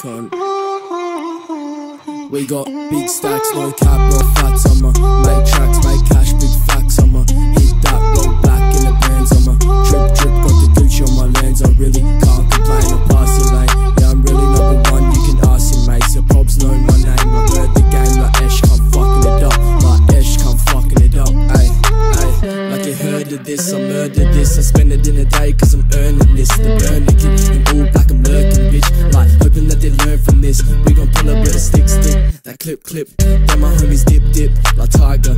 Cunt. We got big stacks, no cap, no fats on Of this, I murdered this. I spend it in a day cause I'm earning this. The burning kid, in all black, I'm lurking, bitch Like, hoping that they learn from this. We gon' pull up with a stick, stick. That clip, clip. Then my homies dip, dip. Like Tiger.